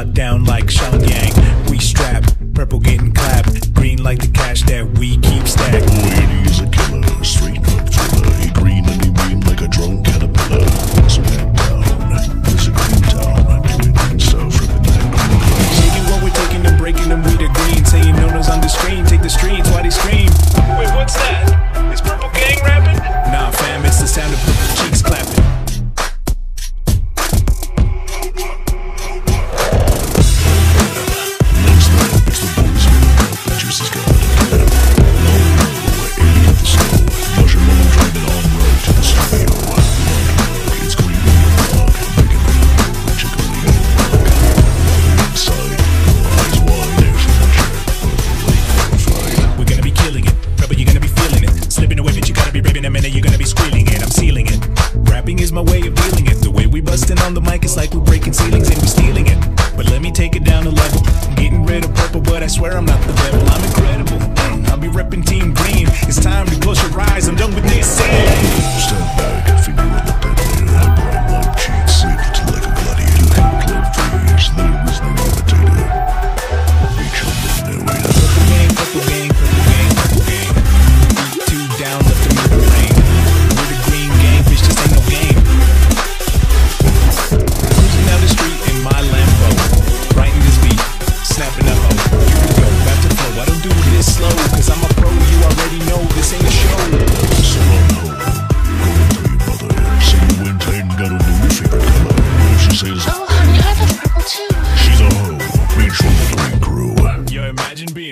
Shot down like Sean Yang. We strap, purple getting clapped. Green like the cash that we keep stacked. Boy, he's a killer, straight up thriller. He green and he green like a drunk caterpillar. What's that down? It's a green town. Doing that stuff for the night. Taking what we're taking and breaking them, we the green. Saying no on the screen. Take the streets, why they scream? rapping is my way of dealing it. The way we bustin' on the mic, it's like we're breaking ceilings and we're stealing it.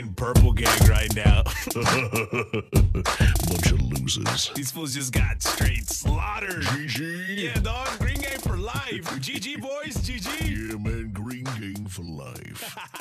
fucking purple gang right now. Bunch of losers. These fools just got straight slaughtered. GG. Yeah, dog. Green gang for life. GG, boys. GG. Yeah, man. Green gang for life.